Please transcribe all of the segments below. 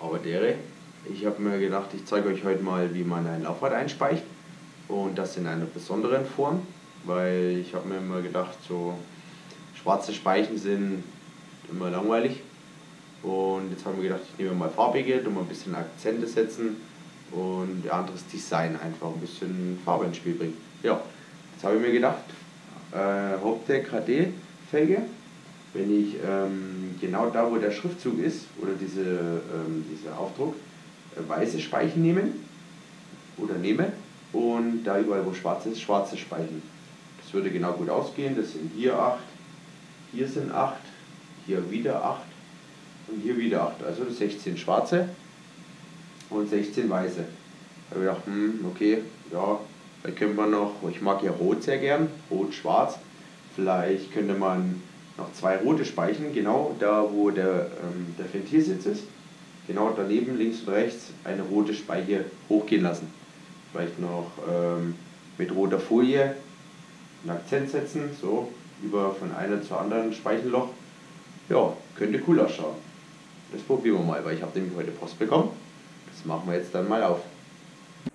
Aber dere, ich habe mir gedacht, ich zeige euch heute mal, wie man ein Laufrad einspeicht. Und das in einer besonderen Form, weil ich habe mir immer gedacht, so schwarze Speichen sind immer langweilig. Und jetzt haben wir gedacht, ich nehme mal farbige, um ein bisschen Akzente setzen und ein anderes Design einfach ein bisschen Farbe ins Spiel bringen. Ja, jetzt habe ich mir gedacht, äh, Hauptdeck HD Felge, wenn ich ähm, genau da, wo der Schriftzug ist oder diese, ähm, dieser Aufdruck, äh, weiße Speichen nehmen oder nehme und da überall, wo schwarz ist, schwarze Speichen. Das würde genau gut ausgehen. Das sind hier 8, hier sind 8, hier wieder 8 und hier wieder 8. Also 16 schwarze und 16 weiße. Da habe ich gedacht, hm, okay, ja, da könnte man noch, ich mag ja rot sehr gern, rot-schwarz. Vielleicht könnte man noch zwei rote Speichen, genau da, wo der, ähm, der Ventilsitz ist. Genau daneben, links und rechts, eine rote Speiche hochgehen lassen. Vielleicht noch ähm, mit roter Folie einen Akzent setzen, so über von einer zur anderen Speichenloch. Ja, könnte cool ausschauen. Das probieren wir mal, weil ich habe nämlich heute Post bekommen. Das machen wir jetzt dann mal auf.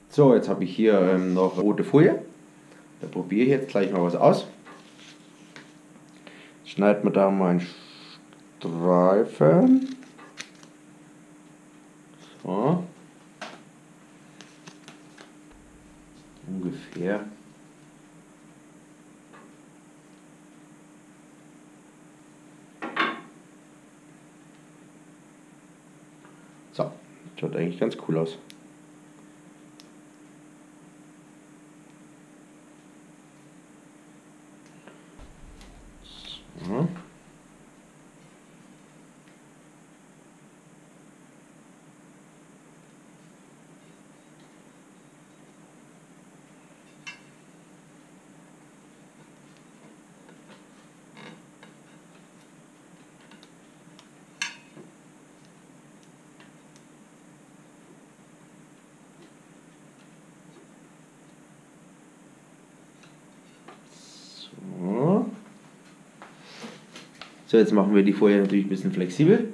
So, jetzt habe ich hier ähm, noch rote Folie. Da probiere ich jetzt gleich mal was aus. Schneiden wir da mal einen Streifen. So. Ungefähr. So, schaut eigentlich ganz cool aus. So. So. So, jetzt machen wir die Folie natürlich ein bisschen flexibel.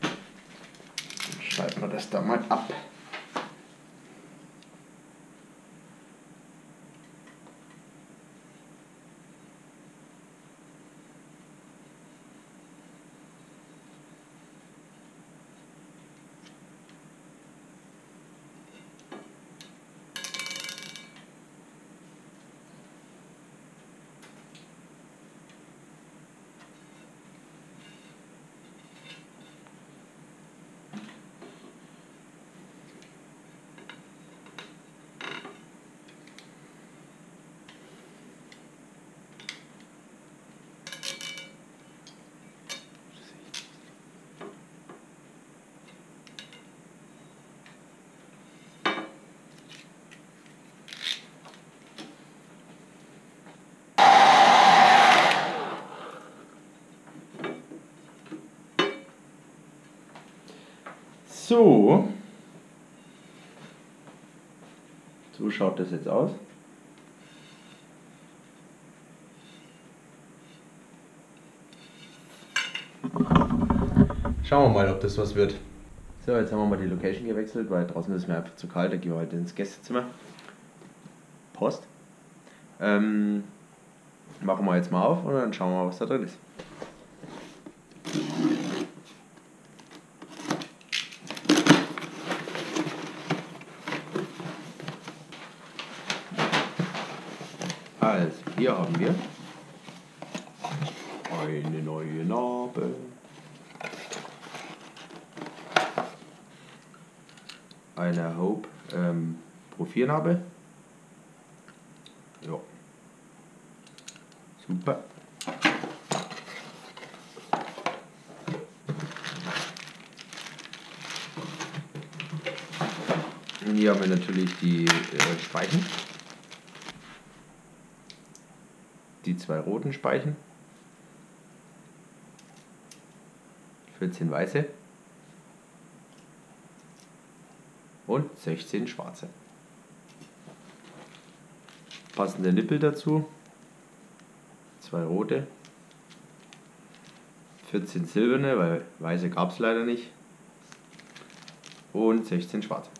Dann Schalten wir das da mal ab. So. So schaut das jetzt aus. Schauen wir mal, ob das was wird. So, jetzt haben wir mal die Location gewechselt, weil draußen ist mir einfach zu kalt. Da gehen wir heute ins Gästezimmer. Post. Ähm, machen wir jetzt mal auf und dann schauen wir mal, was da drin ist. Also, hier haben wir eine neue Narbe. Eine Hope ähm, Profilnarbe. Ja. Super. Und hier haben wir natürlich die äh, Speichen. Die zwei roten Speichen. 14 weiße. Und 16 schwarze. passende Nippel dazu. Zwei rote. 14 silberne, weil weiße gab es leider nicht. Und 16 schwarze.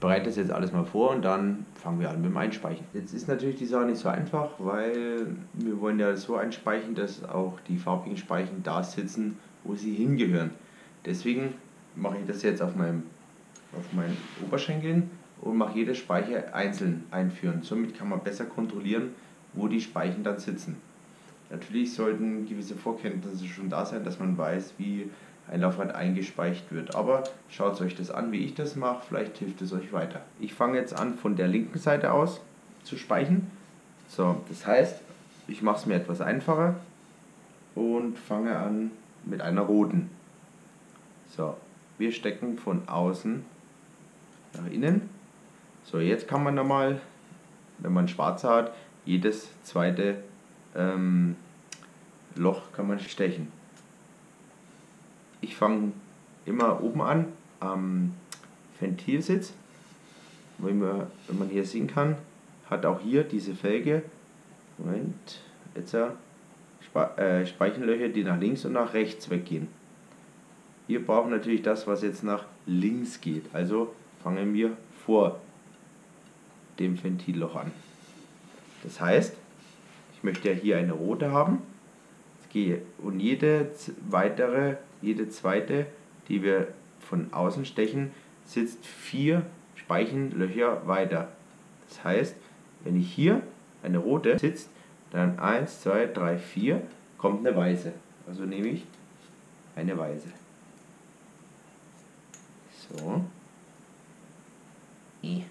Bereite das jetzt alles mal vor und dann fangen wir an mit dem Einspeichen. Jetzt ist natürlich die Sache nicht so einfach, weil wir wollen ja so einspeichen, dass auch die farbigen Speichen da sitzen, wo sie hingehören. Deswegen mache ich das jetzt auf meinem auf meinen Oberschenkeln und mache jede Speiche einzeln einführen. Somit kann man besser kontrollieren, wo die Speichen dann sitzen. Natürlich sollten gewisse Vorkenntnisse schon da sein, dass man weiß, wie ein Laufrad eingespeicht wird. Aber schaut euch das an, wie ich das mache, vielleicht hilft es euch weiter. Ich fange jetzt an von der linken Seite aus zu speichen. So, das heißt, ich mache es mir etwas einfacher und fange an mit einer roten. So, wir stecken von außen nach innen. So, jetzt kann man nochmal, wenn man schwarz hat, jedes zweite ähm, Loch kann man stechen. Ich fange immer oben an am Ventilsitz. Wenn man, wenn man hier sehen kann, hat auch hier diese Felge Moment, jetzt äh, Speichenlöcher, die nach links und nach rechts weggehen. Wir brauchen natürlich das, was jetzt nach links geht. Also fangen wir vor dem Ventilloch an. Das heißt, ich möchte ja hier eine rote haben. und jede weitere, jede zweite, die wir von außen stechen, sitzt vier Speichenlöcher weiter. Das heißt, wenn ich hier eine rote sitzt, dann 1, 2, 3, 4 kommt eine weiße. Also nehme ich eine weiße. So. I.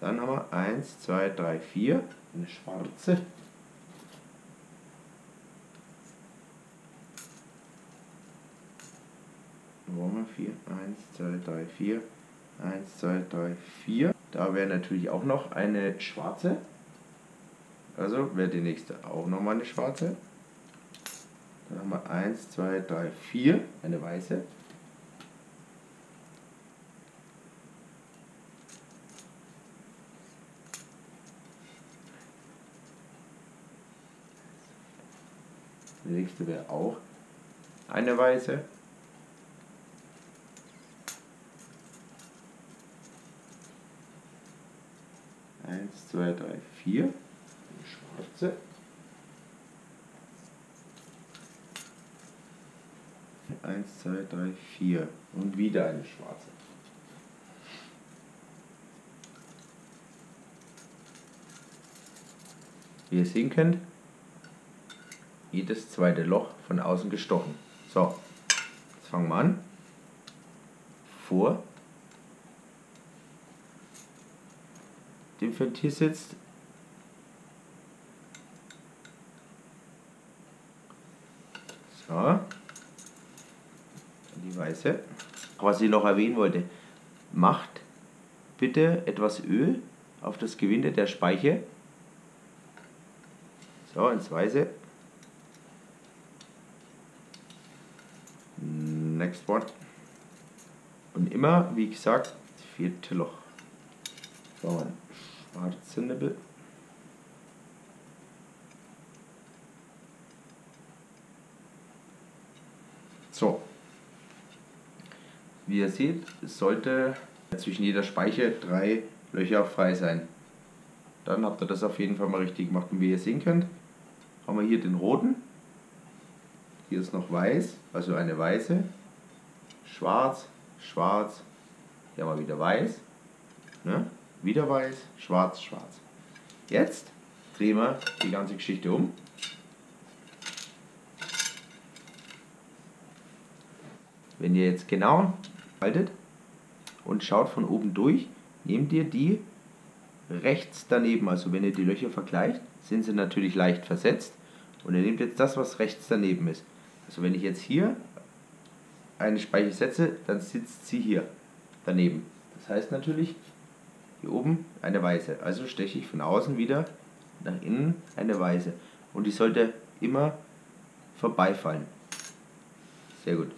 Dann haben wir 1, 2, 3, 4. Eine schwarze. 4? 1, 2, 3, 4. 1, 2, 3, 4. Da wäre natürlich auch noch eine schwarze. Also wäre die nächste auch nochmal eine schwarze. Dann haben wir 1, 2, 3, 4, eine weiße. Die nächste wäre auch eine weiße. Eins, zwei, drei, vier. Eine schwarze. 1, 2, 3, 4 und wieder eine schwarze. Wie ihr sehen könnt, jedes zweite Loch von außen gestochen. So, jetzt fangen wir an. Vor dem Ventil sitzt So die weiße. Was ich noch erwähnen wollte, macht bitte etwas Öl auf das Gewinde der Speiche. So, ins Weiße. Next one. Und immer, wie gesagt, das vierte Loch. So, Nippel. So, wie ihr seht, sollte zwischen jeder Speiche drei Löcher frei sein. Dann habt ihr das auf jeden Fall mal richtig gemacht. Und wie ihr sehen könnt, haben wir hier den roten. Hier ist noch weiß, also eine weiße. Schwarz, schwarz. Hier haben wir wieder weiß. Ne? Wieder weiß, schwarz, schwarz. Jetzt drehen wir die ganze Geschichte um. Wenn ihr jetzt genau haltet und schaut von oben durch, nehmt ihr die rechts daneben, also wenn ihr die Löcher vergleicht, sind sie natürlich leicht versetzt und ihr nehmt jetzt das, was rechts daneben ist. Also wenn ich jetzt hier eine Speiche setze, dann sitzt sie hier daneben. Das heißt natürlich hier oben eine weiße. Also steche ich von außen wieder nach innen eine weiße. Und die sollte immer vorbeifallen. Sehr gut.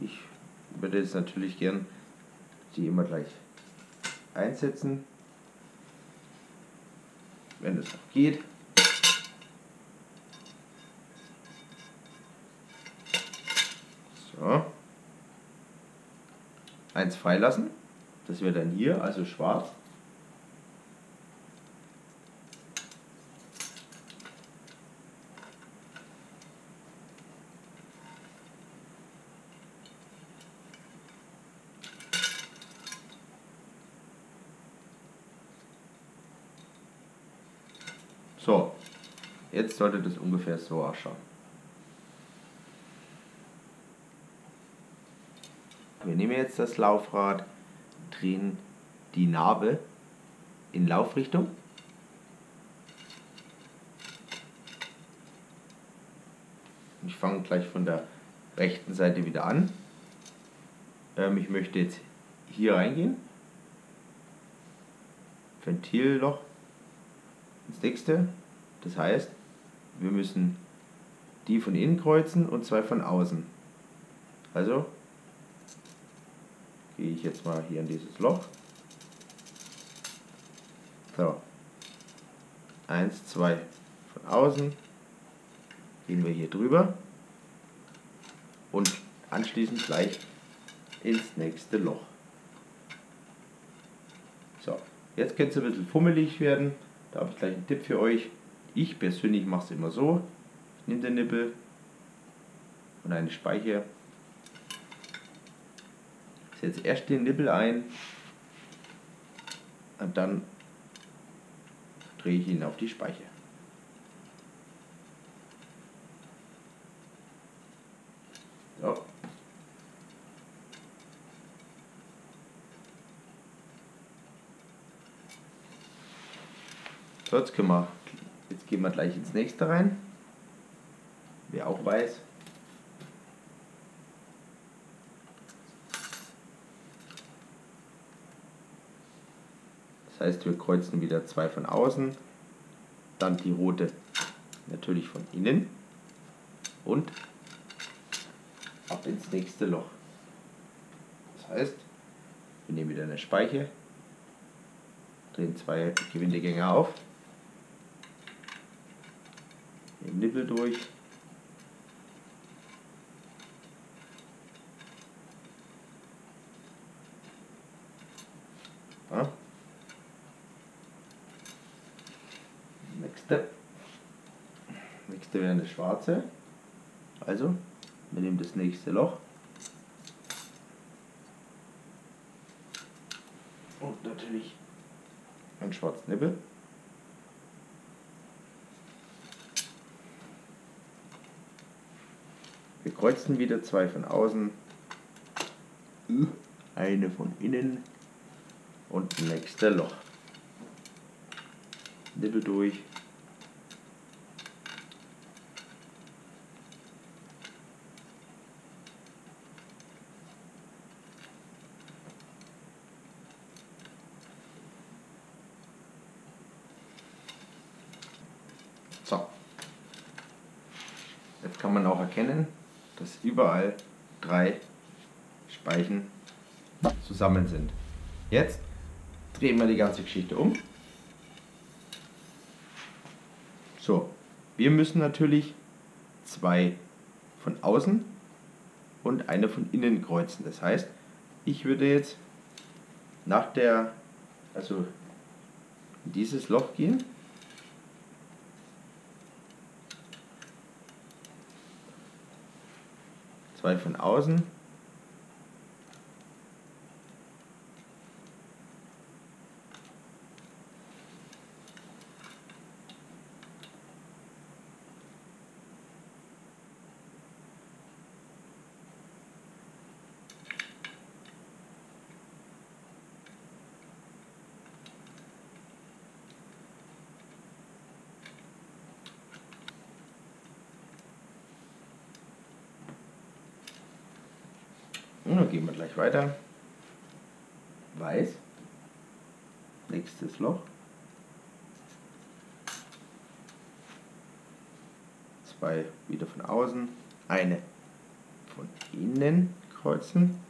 Ich würde jetzt natürlich gern die immer gleich einsetzen, wenn es noch geht. So. Eins freilassen. Das wäre dann hier, also schwarz. So, jetzt sollte das ungefähr so ausschauen. Wir nehmen jetzt das Laufrad, drehen die Narbe in Laufrichtung. Ich fange gleich von der rechten Seite wieder an. Ähm, ich möchte jetzt hier reingehen. Ventilloch ins nächste. Das heißt, wir müssen die von innen kreuzen und zwei von außen. Also gehe ich jetzt mal hier in dieses Loch. So. Eins, zwei von außen. Gehen wir hier drüber. Und anschließend gleich ins nächste Loch. So, jetzt könnte es ein bisschen fummelig werden. Da habe ich gleich einen Tipp für euch. Ich persönlich mache es immer so. Ich nehme den Nippel und eine Speicher. Setze erst den Nippel ein und dann drehe ich ihn auf die Speicher. So. So, jetzt, können wir, jetzt gehen wir gleich ins nächste rein. Wer auch weiß. Heißt, wir kreuzen wieder zwei von außen, dann die rote natürlich von innen und ab ins nächste Loch. Das heißt, wir nehmen wieder eine Speiche, drehen zwei Gewindegänge auf den Nippel durch. Ja. Nächste. Nächste wäre eine schwarze. Also, wir nehmen das nächste Loch. Und natürlich einen schwarzen Nippel. Wir kreuzen wieder zwei von außen, eine von innen und nächste Loch. Nippel durch. So. Jetzt kann man auch erkennen, dass überall drei Speichen zusammen sind. Jetzt drehen wir die ganze Geschichte um. So, wir müssen natürlich zwei von außen und eine von innen kreuzen. Das heißt, ich würde jetzt nach der, also in dieses Loch gehen zwei von außen. Und dann gehen wir gleich weiter. Weiß. Nächstes Loch. Zwei wieder von außen. Eine von innen kreuzen.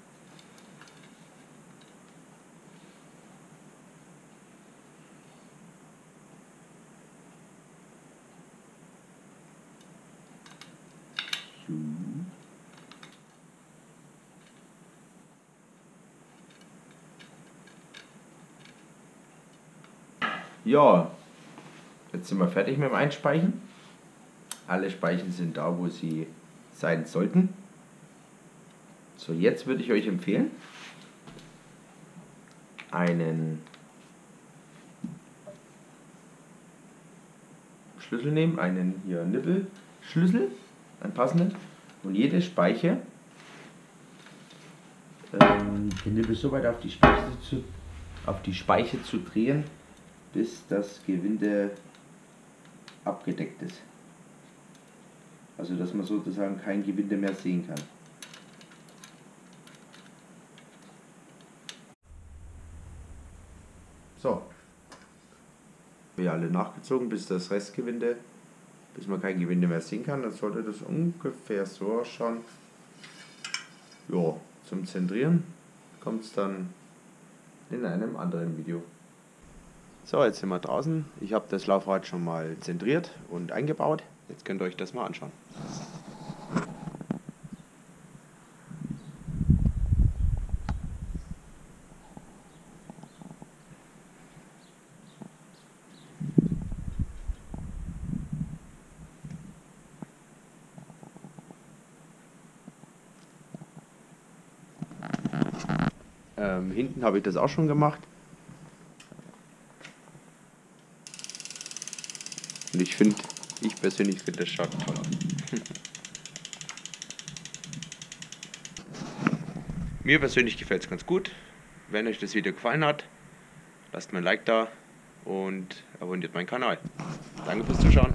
Ja, jetzt sind wir fertig mit dem Einspeichen. Alle Speichen sind da, wo sie sein sollten. So, jetzt würde ich euch empfehlen, einen Schlüssel nehmen, einen hier Nippelschlüssel, einen passenden, und jede Speiche ähm, den Nippel so weit auf die Speiche zu, auf die Speiche zu drehen, bis das Gewinde abgedeckt ist. Also dass man sozusagen kein Gewinde mehr sehen kann. So. Wir alle nachgezogen, bis das Restgewinde, bis man kein Gewinde mehr sehen kann. Dann sollte das ungefähr so ausschauen. Ja, zum Zentrieren kommt es dann in einem anderen Video. So, jetzt sind wir draußen. Ich habe das Laufrad schon mal zentriert und eingebaut. Jetzt könnt ihr euch das mal anschauen. Ähm, hinten habe ich das auch schon gemacht. Ich finde, ich persönlich finde das schaut toll aus. Mir persönlich gefällt es ganz gut. Wenn euch das Video gefallen hat, lasst mir ein Like da und abonniert meinen Kanal. Danke fürs Zuschauen.